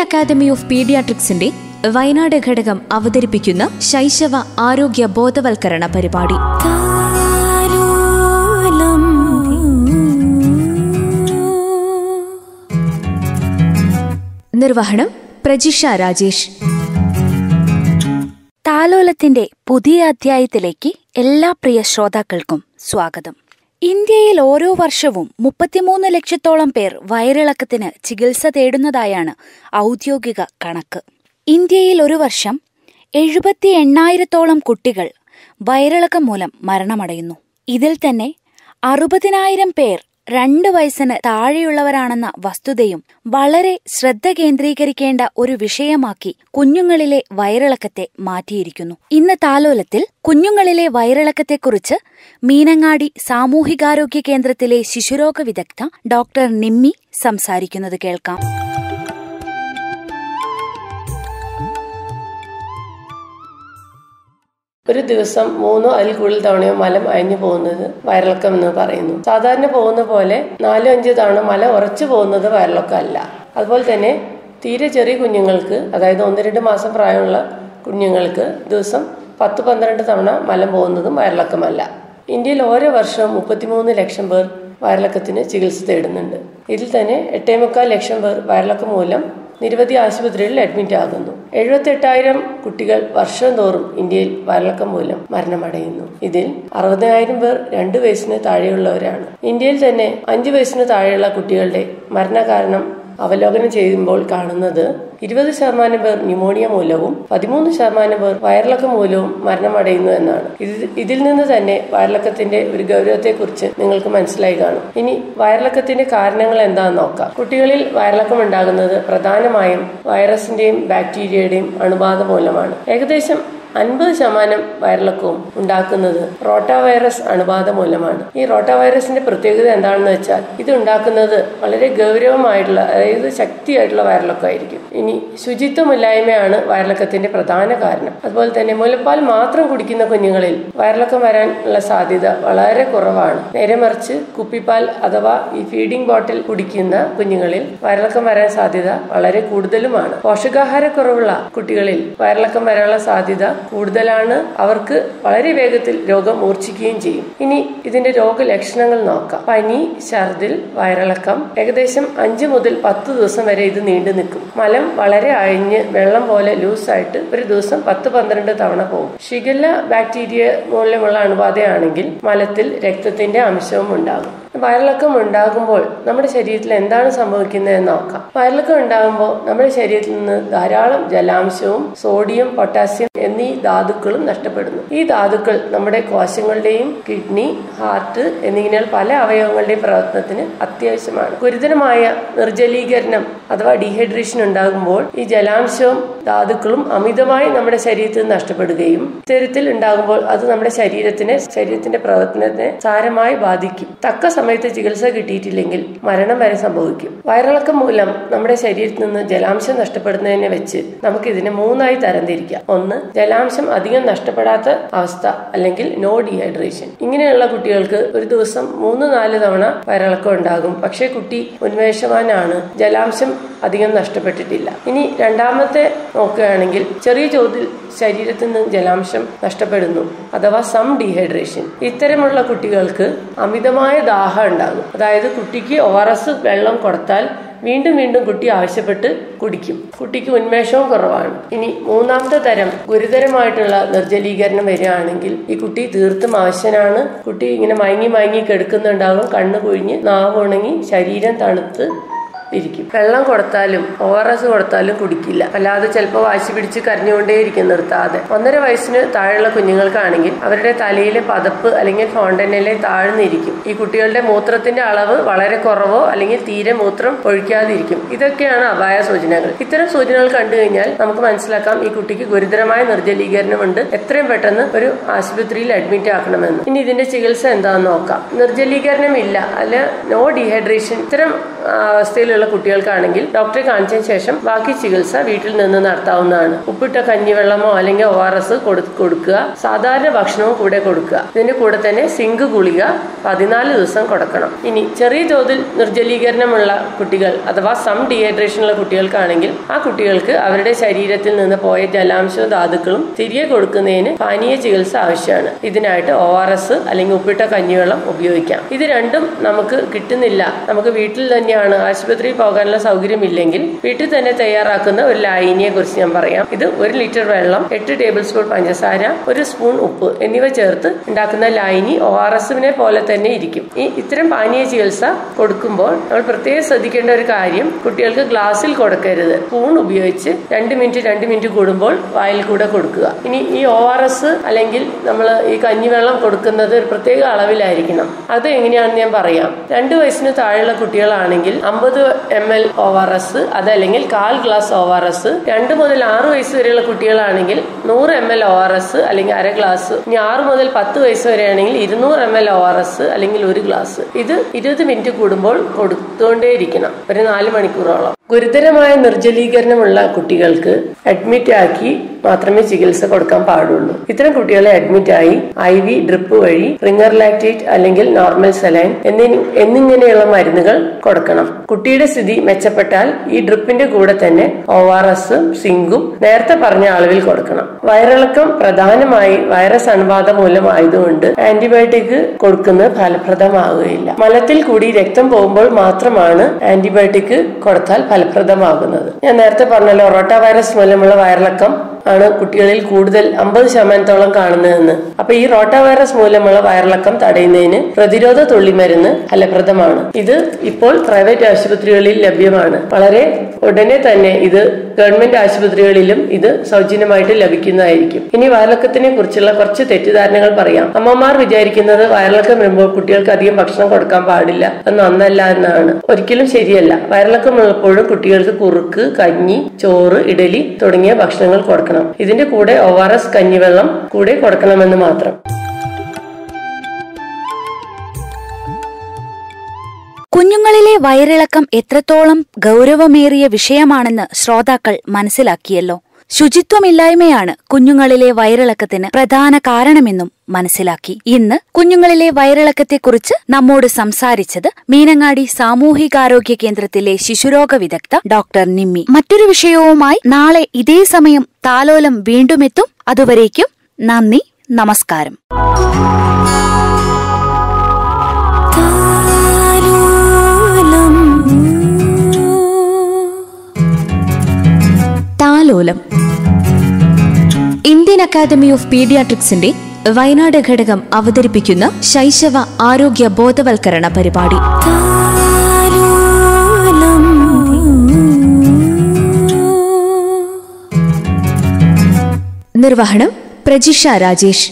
Academy of പീഡിയാട്രിക്സിന്റെ വയനാട് ഘടകം അവതരിപ്പിക്കുന്ന ശൈശവ ആരോഗ്യ ബോധവൽക്കരണ പരിപാടി. നിർവഹണം പ്രജിഷ രാജേഷ്. താലോലത്തിന്റെ പുതിയ അധ്യായത്തിലേക്ക് എല്ലാ പ്രിയ ശ്രോതാക്കൾക്കും സ്വാഗതം. ഇന്ത്യയിൽ ഓരോ വർഷവും മുപ്പത്തിമൂന്ന് ലക്ഷത്തോളം പേർ വയറിളക്കത്തിന് ചികിത്സ തേടുന്നതായാണ് ഔദ്യോഗിക കണക്ക്. ഇന്ത്യയിൽ ഒരു വർഷം എഴുപത്തി എണ്ണായിരത്തോളം കുട്ടികൾ വയറിളക്കം മൂലം മരണമടയുന്നു. ഇതിൽ തന്നെ അറുപതിനായിരം പേർ രണ്ട് വയസ്സിന് താഴെയുള്ളവരാണെന്ന വസ്തുതയും വളരെ ശ്രദ്ധ കേന്ദ്രീകരിക്കേണ്ട ഒരു വിഷയമാക്കി കുഞ്ഞുങ്ങളിലെ വയറിളക്കത്തെ മാറ്റിയിരിക്കുന്നു. ഇന്ന് താലോലത്തിൽ കുഞ്ഞുങ്ങളിലെ വയറിളക്കത്തെക്കുറിച്ച് മീനങ്ങാടി സാമൂഹികാരോഗ്യ കേന്ദ്രത്തിലെ ശിശുരോഗ വിദഗ്ധ ഡോക്ടർ നിമ്മി സംസാരിക്കുന്നത് കേൾക്കാം. ഒരു ദിവസം മൂന്നോ അതിൽ കൂടുതൽ തവണയോ മലം അയഞ്ഞു പോകുന്നത് വയറിളക്കം എന്ന് പറയുന്നു. സാധാരണ പോകുന്ന പോലെ നാലോ അഞ്ചോ തവണ മല ഉറച്ചു പോകുന്നത് വയറിളക്കം അല്ല. അതുപോലെ തന്നെ തീരെ ചെറിയ കുഞ്ഞുങ്ങൾക്ക് അതായത് ഒന്ന് രണ്ട് മാസം പ്രായമുള്ള കുഞ്ഞുങ്ങൾക്ക് ദിവസം പത്ത് പന്ത്രണ്ട് തവണ മലം പോകുന്നതും വയറിളക്കമല്ല. ഇന്ത്യയിൽ ഓരോ വർഷവും മുപ്പത്തിമൂന്ന് ലക്ഷം പേർ വയറിളക്കത്തിന് ചികിത്സ തേടുന്നുണ്ട്. ഇതിൽ തന്നെ എട്ടേ മുക്കാൽ ലക്ഷം പേർ വയറിളക്കം മൂലം നിരവധി ആശുപത്രികളിൽ അഡ്മിറ്റ് ആകുന്നു. എഴുപത്തെട്ടായിരം കുട്ടികൾ വർഷം തോറും ഇന്ത്യയിൽ വരളക്കം മൂലം മരണമടയുന്നു. ഇതിൽ അറുപതിനായിരം പേർ രണ്ടു വയസ്സിന് താഴെയുള്ളവരാണ്. ഇന്ത്യയിൽ തന്നെ അഞ്ചു വയസ്സിന് താഴെയുള്ള കുട്ടികളുടെ മരണകാരണം അവലോകനം ചെയ്യുമ്പോൾ കാണുന്നത് ഇരുപത് ശതമാനം പേർ ന്യൂമോണിയ മൂലവും പതിമൂന്ന് ശതമാനം പേർ വയറിളക്കം മൂലവും മരണമടയുന്നു എന്നാണ്. ഇതിൽ നിന്ന് തന്നെ വയറിളക്കത്തിന്റെ ഒരു ഗൗരവത്തെക്കുറിച്ച് നിങ്ങൾക്ക് മനസ്സിലായി കാണും. ഇനി വയറിളക്കത്തിന്റെ കാരണങ്ങൾ എന്താണെന്ന് നോക്കാം. കുട്ടികളിൽ വയറിളക്കം ഉണ്ടാകുന്നത് പ്രധാനമായും വൈറസിന്റെയും ബാക്ടീരിയയുടെയും അണുബാധ മൂലമാണ്. ഏകദേശം അൻപത് ശതമാനം വയറിളക്കവും ഉണ്ടാക്കുന്നത് റോട്ടാ വൈറസ് അണുബാധ മൂലമാണ്. ഈ റോട്ടാ വൈറസിന്റെ പ്രത്യേകത എന്താണെന്ന് വെച്ചാൽ ഇത് ഉണ്ടാക്കുന്നത് വളരെ ഗൗരവമായിട്ടുള്ള അതായത് ശക്തിയായിട്ടുള്ള വയറിളക്കമായിരിക്കും. ഇനി ശുചിത്വമില്ലായ്മയാണ് വയറിളക്കത്തിന്റെ പ്രധാന കാരണം. അതുപോലെ തന്നെ മുലപ്പാൽ മാത്രം കുടിക്കുന്ന കുഞ്ഞുങ്ങളിൽ വയറിളക്കം വരാനുള്ള സാധ്യത വളരെ കുറവാണ്. നേരെ മറിച്ച് കുപ്പിപ്പാൽ അഥവാ ഈ ഫീഡിംഗ് ബോട്ടിൽ കുടിക്കുന്ന കുഞ്ഞുങ്ങളിൽ വയറിളക്കം വരാൻ സാധ്യത വളരെ കൂടുതലുമാണ്. പോഷകാഹാരക്കുറവുള്ള കുട്ടികളിൽ വയറിളക്കം വരാനുള്ള സാധ്യത കൂടുതലാണ്. അവർക്ക് വളരെ വേഗത്തിൽ രോഗം മൂർച്ഛിക്കുകയും ചെയ്യും. ഇനി ഇതിന്റെ രോഗലക്ഷണങ്ങൾ നോക്കാം. പനി ഛർദിൽ വയറിളക്കം. ഏകദേശം അഞ്ചു മുതൽ പത്ത് ദിവസം വരെ ഇത് നീണ്ടു നിൽക്കും. മലം വളരെ അഴിഞ്ഞ് വെള്ളം പോലെ ലൂസായിട്ട് ഒരു ദിവസം പത്ത് പന്ത്രണ്ട് തവണ പോകും. ഷിഗല്ല ബാക്ടീരിയ മൂലമുള്ള അണുബാധയാണെങ്കിൽ മലത്തിൽ രക്തത്തിന്റെ അംശവും ഉണ്ടാകും. വയറിളക്കം ഉണ്ടാകുമ്പോൾ നമ്മുടെ ശരീരത്തിൽ എന്താണ് സംഭവിക്കുന്നത് എന്ന് നോക്കാം. വയറിളക്കം ഉണ്ടാകുമ്പോൾ നമ്മുടെ ശരീരത്തിൽ നിന്ന് ധാരാളം ജലാംശവും സോഡിയം പൊട്ടാസ്യം എന്നീ ധാതുക്കളും നഷ്ടപ്പെടുന്നു. ഈ ധാതുക്കൾ നമ്മുടെ കോശങ്ങളുടെയും കിഡ്നി ഹാർട്ട് എന്നിങ്ങനെ പല അവയവങ്ങളുടെയും പ്രവർത്തനത്തിന് അത്യാവശ്യമാണ്. ഗുരുതരമായ നിർജലീകരണം അഥവാ ഡീഹൈഡ്രേഷൻ ഉണ്ടാകുമ്പോൾ ഈ ജലാംശവും ധാതുക്കളും അമിതമായി നമ്മുടെ ശരീരത്തിൽ നഷ്ടപ്പെടുകയും ഇത്തരത്തിൽ ഉണ്ടാകുമ്പോൾ അത് നമ്മുടെ ശരീരത്തിനെ ശരീരത്തിന്റെ പ്രവർത്തനത്തെ സാരമായി ബാധിക്കും. തക്ക സമയത്ത് ചികിത്സ കിട്ടിയിട്ടില്ലെങ്കിൽ മരണം വരെ സംഭവിക്കും. വയറിളക്കം മൂലം നമ്മുടെ ശരീരത്തിൽ നിന്ന് ജലാംശം നഷ്ടപ്പെടുന്നതിനെ വെച്ച് നമുക്ക് ഇതിനെ മൂന്നായി തരംതിരിക്കാം. ഒന്ന് ജലാംശം അധികം നഷ്ടപ്പെടാത്ത അവസ്ഥ അല്ലെങ്കിൽ നോ ഡീഹൈഡ്രേഷൻ ഇങ്ങനെയുള്ള കുട്ടികൾക്ക് ഒരു ദിവസം മൂന്ന് നാല് തവണ വയറിളക്കം ഉണ്ടാകും. പക്ഷേ കുട്ടി ഉന്മേഷവാനാണ്. ജലാംശം അധികം നഷ്ടപ്പെട്ടിട്ടില്ല. ഇനി രണ്ടാമത്തെ നോക്കുകയാണെങ്കിൽ ചെറിയ തോതിൽ ശരീരത്തിൽ നിന്ന് ജലാംശം നഷ്ടപ്പെടുന്നു അഥവാ സം ഡീഹൈഡ്രേഷൻ ഇത്തരമുള്ള കുട്ടികൾക്ക് അമിതമായ ദാഹം ഉണ്ടാകും. അതായത് കുട്ടിക്ക് ഒ വെള്ളം കൊടുത്താൽ വീണ്ടും വീണ്ടും കുട്ടി ആവശ്യപ്പെട്ട് കുടിക്കും. കുട്ടിക്ക് ഉന്മേഷവും കുറവാണ്. ഇനി മൂന്നാമത്തെ തരം ഗുരുതരമായിട്ടുള്ള നിർജലീകരണം വരികയാണെങ്കിൽ ഈ കുട്ടി തീർത്തും ആവശ്യനാണ്. കുട്ടി ഇങ്ങനെ മയങ്ങി മയങ്ങി കിടക്കുന്നുണ്ടാകും കണ്ണ് കുഴിഞ്ഞ് നാവ് ഉണങ്ങി ശരീരം തണുത്ത് ഇരിക്കും. വെള്ളം കൊടുത്താലും ഒ ആർ എസ് കൊടുത്താലും കുടിക്കില്ല. അല്ലാതെ ചിലപ്പോൾ വാശി പിടിച്ച് കരഞ്ഞുകൊണ്ടേയിരിക്കും നിർത്താതെ. ഒന്നര വയസ്സിന് താഴെയുള്ള കുഞ്ഞുങ്ങൾക്കാണെങ്കിൽ അവരുടെ തലയിലെ പതപ്പ് അല്ലെങ്കിൽ ഫോണ്ടനിലെ താഴ്ന്നിരിക്കും. ഈ കുട്ടികളുടെ മൂത്രത്തിന്റെ അളവ് വളരെ കുറവോ അല്ലെങ്കിൽ തീരെ മൂത്രം ഒഴിക്കാതിരിക്കും. ഇതൊക്കെയാണ് അപായ സൂചനകൾ. ഇത്തരം സൂചനകൾ കണ്ടു കഴിഞ്ഞാൽ നമുക്ക് മനസ്സിലാക്കാം ഈ കുട്ടിക്ക് ഗുരുതരമായ നിർജലീകരണമുണ്ട്. എത്രയും പെട്ടെന്ന് ഒരു ആശുപത്രിയിൽ അഡ്മിറ്റ് ആക്കണമെന്ന്. ഇനി ഇതിന്റെ ചികിത്സ എന്താണെന്ന് നോക്കാം. നിർജലീകരണം ഇല്ല അല്ല നോ ഡീഹൈഡ്രേഷൻ ഇത്തരം അവസ്ഥയിലുള്ള കുട്ടികൾക്കാണെങ്കിൽ ഡോക്ടറെ കാണിച്ചതിന് ശേഷം ബാക്കി ചികിത്സ വീട്ടിൽ നിന്ന് നടത്താവുന്നതാണ്. ഉപ്പിട്ട കഞ്ഞിവെള്ളമോ അല്ലെങ്കിൽ ഒ ആർ എസ് കൊടുക്കുക. സാധാരണ ഭക്ഷണവും കൂടെ കൊടുക്കുക. ഇതിന്റെ കൂടെ തന്നെ സിങ്ക് ഗുളിക പതിനാല് ദിവസം കൊടുക്കണം. ഇനി ചെറിയ തോതിൽ നിർജലീകരണമുള്ള കുട്ടികൾ അഥവാ സം ഡീഹൈഡ്രേഷനുള്ള കുട്ടികൾക്കാണെങ്കിൽ ആ കുട്ടികൾക്ക് അവരുടെ ശരീരത്തിൽ നിന്ന് പോയ ജലാംശ ധാതുക്കളും തിരികെ കൊടുക്കുന്നതിന് പാനീയ ചികിത്സ ആവശ്യമാണ്. ഇതിനായിട്ട് ഒ ആർ എസ് അല്ലെങ്കിൽ ഉപ്പിട്ട കഞ്ഞിവെള്ളം ഉപയോഗിക്കാം. ഇത് രണ്ടും നമുക്ക് കിട്ടുന്നില്ല. നമുക്ക് വീട്ടിൽ തന്നെയാണ്. ആശുപത്രിയിൽ പോകാനുള്ള സൗകര്യമില്ലെങ്കിൽ വീട്ടിൽ തന്നെ തയ്യാറാക്കുന്ന ഒരു ലായനിയെ കുറിച്ച് ഞാൻ പറയാം. ഇത് ഒരു ലിറ്റർ വെള്ളം എട്ട് ടേബിൾ സ്പൂൺ പഞ്ചസാര ഒരു സ്പൂൺ ഉപ്പ് എന്നിവ ചേർത്ത് ഉണ്ടാക്കുന്ന ലായനി ഒ ആർ എസിനെ പോലെ തന്നെ ഇരിക്കും. ഈ ഇത്തരം പാനീയ ചികിത്സ കൊടുക്കുമ്പോൾ നമ്മൾ പ്രത്യേകം ശ്രദ്ധിക്കേണ്ട ഒരു കാര്യം കുട്ടികൾക്ക് ഗ്ലാസ്സിൽ കൊടുക്കരുത്. സ്പൂൺ ഉപയോഗിച്ച് രണ്ട് മിനിറ്റ് രണ്ട് മിനിറ്റ് കൂടുമ്പോൾ വായിൽ കൂടെ കൊടുക്കുക. ഇനി ഈ ഒ ആർ എസ് അല്ലെങ്കിൽ നമ്മൾ ഈ കഞ്ഞിവെള്ളം കൊടുക്കുന്നത് ഒരു പ്രത്യേക അളവിലായിരിക്കണം. അത് എങ്ങനെയാണെന്ന് ഞാൻ പറയാം. രണ്ട് വയസ്സിന് താഴെയുള്ള കുട്ടികളാണെങ്കിൽ അമ്പത് M L O R S അതല്ലെങ്കിൽ കാൽ ഗ്ലാസ് ഒ ആർ എസ് രണ്ട് മുതൽ ആറ് വയസ്സ് വരെയുള്ള കുട്ടികളാണെങ്കിൽ നൂറ് M L O R S അല്ലെങ്കിൽ അര ഗ്ലാസ്. ഇനി ആറ് മുതൽ പത്ത് വയസ്സ് വരെയാണെങ്കിൽ ഇരുന്നൂറ് M L O R S അല്ലെങ്കിൽ ഒരു ഗ്ലാസ്. ഇത് ഇരുപത് മിനിറ്റ് കൂടുമ്പോൾ കൊടുത്തുകൊണ്ടേയിരിക്കണം ഒരു നാല് മണിക്കൂറോളം. ഗുരുതരമായ നിർജലീകരണമുള്ള കുട്ടികൾക്ക് അഡ്മിറ്റ് ആക്കി മാത്രമേ ചികിത്സ കൊടുക്കാൻ പാടുള്ളൂ. ഇത്തരം കുട്ടികളെ അഡ്മിറ്റ് ആയി ഐ വി ഡ്രിപ്പ് വഴി റിംഗർ ലാക്ടേറ്റ് അല്ലെങ്കിൽ നോർമൽ സെലൈൻ എന്നി- എന്നിങ്ങനെയുള്ള മരുന്നുകൾ കൊടുക്കണം. കുട്ടിയുടെ സ്ഥിതി മെച്ചപ്പെട്ടാൽ ഈ ഡ്രിപ്പിന്റെ കൂടെ തന്നെ ഒ ആർ എസും സിങ്കും നേരത്തെ പറഞ്ഞ അളവിൽ കൊടുക്കണം. വയറിളക്കം പ്രധാനമായി വൈറസ് അണുബാധ മൂലം ആയതുകൊണ്ട് ആന്റിബയോട്ടിക് കൊടുക്കുന്നത് ഫലപ്രദമാകുകയില്ല മലത്തിൽ കൂടി രക്തം പോകുമ്പോൾ മാത്രമാണ് ആന്റിബയോട്ടിക് കൊടുത്താൽ ഫലപ്രദമാകുന്നത്. ഞാൻ നേരത്തെ പറഞ്ഞല്ലോ റോട്ട വൈറസ് മൂലമുള്ള വയറിളക്കം ആണ് കുട്ടികളിൽ കൂടുതൽ അമ്പത് ശതമാനത്തോളം കാണുന്നതെന്ന്. അപ്പൊ ഈ റോട്ട വൈറസ് മൂലമുള്ള വയറിളക്കം തടയുന്നതിന് പ്രതിരോധ തുള്ളിമരുന്ന് ഫലപ്രദമാണ്. ഇത് ഇപ്പോൾ പ്രൈവറ്റ് ആശുപത്രികളിൽ ലഭ്യമാണ്. വളരെ ഉടനെ തന്നെ ഇത് ഗവൺമെന്റ് ആശുപത്രികളിലും ഇത് സൗജന്യമായിട്ട് ലഭിക്കുന്നതായിരിക്കും. ഇനി വയറിളക്കത്തിനെ കുറിച്ചുള്ള കുറച്ച് തെറ്റിദ്ധാരണകൾ പറയാം. അമ്മമാർ വിചാരിക്കുന്നത് വയറിളക്കം വരുമ്പോൾ കുട്ടികൾക്ക് അധികം ഭക്ഷണം കൊടുക്കാൻ പാടില്ല. അത് നന്നല്ല എന്നാണ്. ഒരിക്കലും ശരിയല്ല. വയറിളക്കം ഉള്ളപ്പോഴും കുട്ടികൾക്ക് കുറുക്ക് കഞ്ഞി ചോറ് ഇഡലി തുടങ്ങിയ ഭക്ഷണങ്ങൾ കൊടുക്കണം. ഇതിന്റെ കൂടെ ഒ ആർ എസ് കഞ്ഞിവെള്ളം കൂടെ കൊടുക്കണമെന്ന് മാത്രം. കുഞ്ഞുങ്ങളിലെ വയറിളക്കം എത്രത്തോളം ഗൗരവമേറിയ വിഷയമാണെന്ന് ശ്രോതാക്കൾ മനസ്സിലാക്കിയല്ലോ. ശുചിത്വമില്ലായ്മയാണ് കുഞ്ഞുങ്ങളിലെ വയറിളക്കത്തിന് പ്രധാന കാരണമെന്നും മനസ്സിലാക്കി. ഇന്ന് കുഞ്ഞുങ്ങളിലെ വയറിളക്കത്തെക്കുറിച്ച് നമ്മോട് സംസാരിച്ചത് മീനങ്ങാടി സാമൂഹികാരോഗ്യ കേന്ദ്രത്തിലെ ശിശുരോഗ വിദഗ്ധ ഡോക്ടർ നിമ്മി. മറ്റൊരു വിഷയവുമായി നാളെ ഇതേ സമയം താലോലം വീണ്ടുമെത്തും. അതുവരേക്കും നന്ദി നമസ്കാരം. താലോലം. ഇന്ത്യൻ അക്കാദമി ഓഫ് പീഡിയാട്രിക്സിന്റെ വയനാട് ഘടകം അവതരിപ്പിക്കുന്ന ശൈശവ ആരോഗ്യ ബോധവൽക്കരണ പരിപാടി. നിർവഹണം പ്രജിഷ രാജേഷ്